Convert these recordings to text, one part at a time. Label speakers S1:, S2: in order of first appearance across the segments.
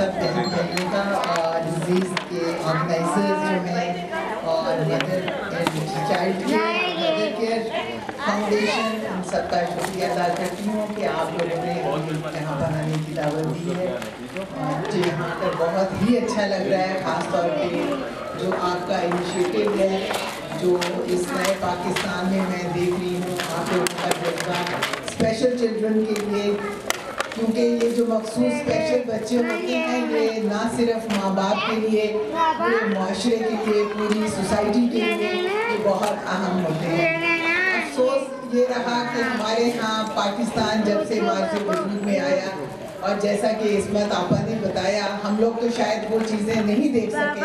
S1: سب بہن بھائیوں کا اور عزیز کے آرگنائزرز جو ہیں اور mother child care mother care foundation ان سب کا شکریہ ادا کرتی ہوں کہ آپ لوگوں نے یہاں پر آنے کی دعوت دی ہے۔ مجھے یہاں پر بہت ہی اچھا لگ رہا ہے، خاص طور پہ جو آپ کا انیشیٹو ہے، جو اس نئے پاکستان میں میں دیکھ رہی ہوں، آپ لوگوں کا جذبہ اسپیشل چلڈرن کے لیے کیونکہ یہ جو مخصوص اسپیشل بچے ہوتے ہیں یہ نہ صرف ماں باپ کے لیے پورے معاشرے کے لیے پوری سوسائٹی کے لیے یہ بہت اہم ہوتے ہیں۔ افسوس یہ رہا کہ ہمارے ہاں پاکستان جب سے مارچ وجود میں آیا اور جیسا کہ عصمت آپا نے بتایا ہم لوگ تو شاید وہ چیزیں نہیں دیکھ سکے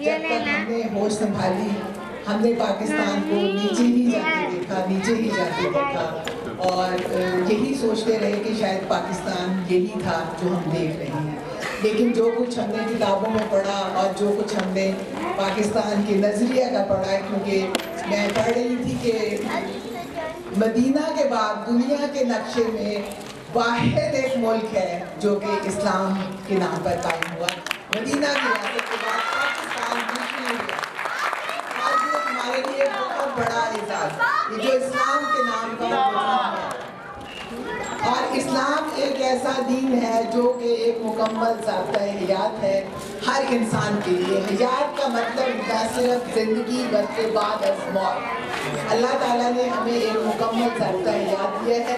S1: جب تک ہم نے ہوش سنبھالی ہم نے پاکستان کو نیچے ہی جاتے دیکھا نیچے ہی جاتے دیکھا۔ اور یہی سوچتے رہے کہ شاید پاکستان یہی تھا جو ہم دیکھ رہے ہیں۔ لیکن جو کچھ ہم نے کتابوں میں پڑھا اور جو کچھ ہم نے پاکستان کے نظریہ کا پڑھا ہے کیونکہ میں پڑھ رہی تھی کہ مدینہ کے بعد دنیا کے نقشے میں واحد ایک ملک ہے جو کہ اسلام کے نام پر قائم ہوا۔ مدینہ کی ریاست کے بعد پاکستان دوسری یہ ہمارے لیے بہت بڑا اعزاز یہ جو اسلام کے نام کا وجود ہے اور اسلام ایک ایسا دین ہے جو کہ ایک مکمل ضابطہ حیات ہے ہر انسان کے لیے۔ حیات کا مطلب نہ صرف زندگی بلکہ بعد از موت۔ اللہ تعالیٰ نے ہمیں ایک مکمل ضابطہ حیات دیا ہے۔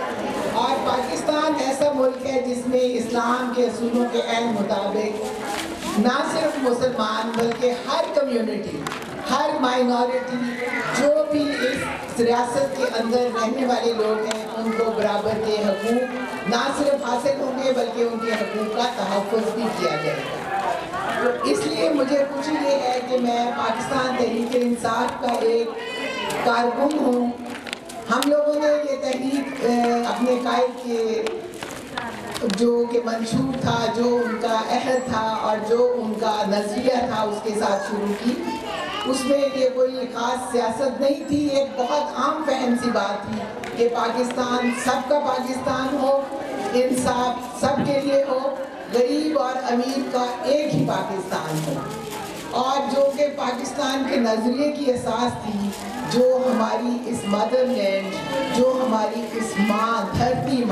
S1: اور پاکستان ایسا ملک ہے جس میں اسلام کے اصولوں کے عین مطابق نہ صرف مسلمان بلکہ ہر کمیونٹی ہر مائنورٹی جو بھی اس ریاست کے اندر رہنے والے لوگ ہیں، ان کو برابر کے حقوق، نہ صرف حاصل ہوں گے بلکہ ان کے حقوق کا تحفظ بھی کیا جائے گا۔ اس لیے مجھے خوشی یہ ہے کہ میں پاکستان تحریک انصاف کا ایک کارکن ہوں۔ ہم لوگوں نے یہ تحریک اپنے قائد کے جو کہ منشور تھا، جو ان کا عہد تھا اور جو ان کا نظریہ تھا، اس کے ساتھ شروع کی۔ اس میں یہ کوئی خاص سیاست نہیں تھی، ایک بہت عام فہم سی بات تھی کہ پاکستان سب کا پاکستان ہو، انصاف سب کے لیے ہو، غریب اور امیر کا ایک ہی پاکستان ہو۔ اور جو کہ پاکستان کے نظریے کی اساس تھی، جو ہماری اس مدر لینڈ، جو ہماری اس ماں دھرتی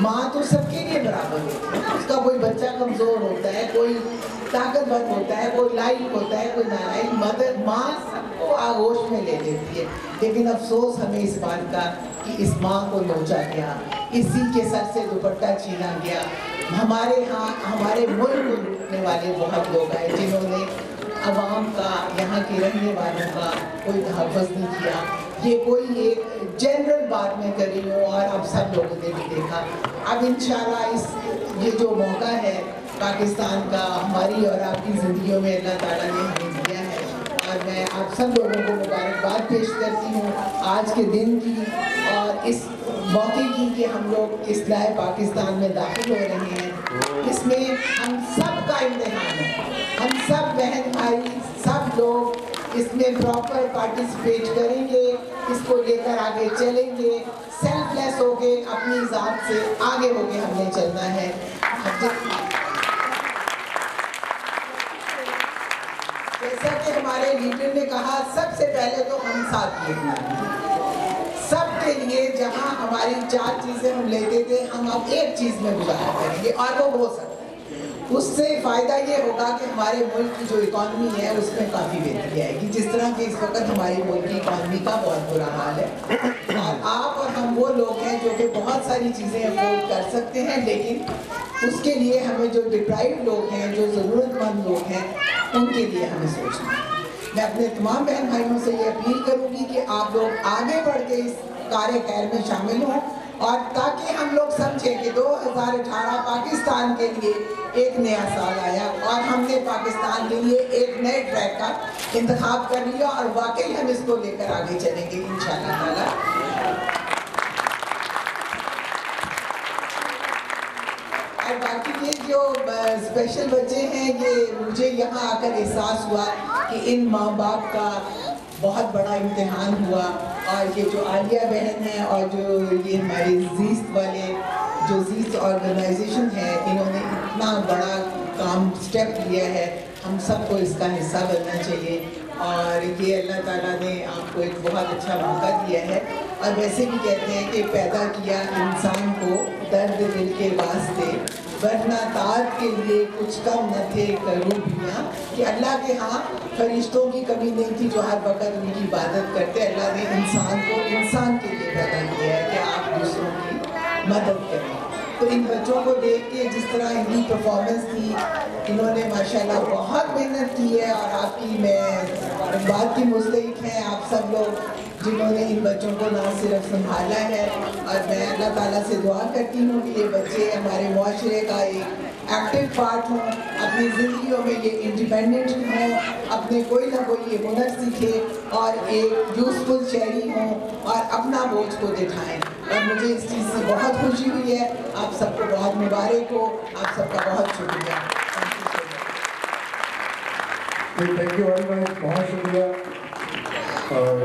S1: ماں تو سب کے لیے برابر ہوتی ہے۔ اس کا کوئی بچہ کمزور ہوتا ہے، کوئی طاقتور ہوتا ہے، کوئی لائق ہوتا ہے، کوئی نالائق مدر ماں سب کو آغوش میں لے لیتی ہے۔ لیکن افسوس ہمیں اس بات کا کہ اس ماں کو لوچا گیا، اسی کے سر سے دوپٹہ چھینا گیا۔ ہمارے ہاں ہمارے ملک کو لوٹنے والے بہت لوگ ہیں جنہوں نے عوام کا، یہاں کے رہنے والوں کا کوئی تحفظ نہیں کیا۔ یہ کوئی ایک جنرل بات میں کر رہی ہوں اور اب سب لوگوں نے بھی دیکھا۔ اب انشاءاللہ اس یہ جو موقع ہے پاکستان کا ہماری اور آپ کی زندگیوں میں اللہ تعالیٰ نے ہمیں دیا ہے۔ اور میں آپ سب لوگوں کو مبارکباد پیش کرتی ہوں آج کے دن کی۔ اور اس موقع کی کہ ہم لوگ اس پاکستان میں داخل ہو رہے ہیں۔ اس میں ہم سب کا امتحان ہے۔ ہم سب بہن بھائی، سب لوگ اس میں پراپر پارٹیسپیٹ کریں گے اس کو لے کر آگے چلیں گے؟ سیلف لیس ہو کے اپنی ذات سے آگے ہو کے ہم نے چلنا ہے۔ جیسا کہ ہمارے لیڈر نے کہا، سب سے پہلے تو ہم ساتھ لینا۔ سب کے لیے جہاں ہماری چار چیزیں ہم لیتے تھے، ہم اب ایک چیز میں گزارا کریں گے، اور وہ ہو سکتا ہے۔ اس سے فائدہ یہ ہوگا کہ ہمارے ملک کی جو اکانومی ہے، اس میں کافی بہتری آئے گی۔ جس طرح کہ اس وقت ہمارے ملک کی اکانومی کا بہت برا حال ہے۔ اور آپ اور ہم وہ لوگ ہیں جو کہ بہت ساری چیزیں افورڈ کر سکتے ہیں، لیکن اس کے لیے ہمیں جو ڈپرائیو لوگ ہیں، جو ضرورت مند لوگ ہیں، ان کے لیے ہمیں سوچنا ہے۔ میں اپنے تمام بہن بھائیوں سے یہ اپیل کروں گی کہ آپ لوگ آگے بڑھ کے اس کار خیر میں شامل ہوں اور تاکہ ہم لوگ سمجھیں کہ دو ہزار اٹھارہ پاکستان کے لیے ایک نیا سال آیا اور ہم نے پاکستان کے لیے ایک نئے ٹریک کا انتخاب کر لیا اور واقعی ہم اس کو لے کر آگے چلیں گے، انشاءاللہ تعالیٰ۔ اور باقی یہ جو اسپیشل بچے ہیں، یہ مجھے یہاں آ کر احساس ہوا کہ ان ماں باپ کا بہت بڑا امتحان ہوا اور یہ جو عالیہ بہن ہے اور جو یہ ہمارے زیست والے جو زیز آرگنائزیشن ہے، انہوں نے اتنا بڑا کام سٹیپ لیا ہے۔ ہم سب کو اس کا حصہ بننا چاہیے۔ اور یہ اللہ تعالیٰ نے آپ کو ایک بہت اچھا موقع دیا ہے۔ اور ویسے بھی کہتے ہیں کہ پیدا کیا انسان کو درد دل کے واسطے۔ ورنہ تعت کے لیے کچھ کم نہ تھے کروبیاں کہ اللہ کے ہاں فرشتوں کی کمی نہیں تھی، جو ہر وقت ان کی عبادت کرتے، اللہ نے انسان کو انسان کے لیے پیدا کیا۔ طرح ان کی پرفارمنس تھی، انہوں نے ماشاءاللہ بہت محنت کی ہے اور آپ کی میں اور بات کی مستحق ہیں آپ سب لوگ جنہوں نے ان بچوں کو نہ صرف سنبھالا ہے اور میں اللہ تعالیٰ سے دعا کرتی ہوں کہ یہ بچے ہمارے معاشرے کا ایک ایکٹیو پارٹ ہوں، اپنی زندگیوں میں یہ انڈیپینڈنٹ ہوں، اپنے کوئی نہ کوئی یہ ہنر سیکھے اور ایک یوزفل شہری ہوں اور اپنا بوجھ کو دکھائیں۔ اور مجھے اس چیز سے بہت خوشی ہوئی ہے۔ آپ سب کو بہت مبارک ہو۔ آپ سب کا بہت تھینک
S2: یو ویری مچ بہت شکریہ۔ اور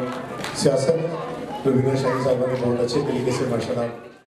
S2: سیاست ربینہ شاہی صاحبہ نے بہت اچھے طریقے سے ماشاء اللہ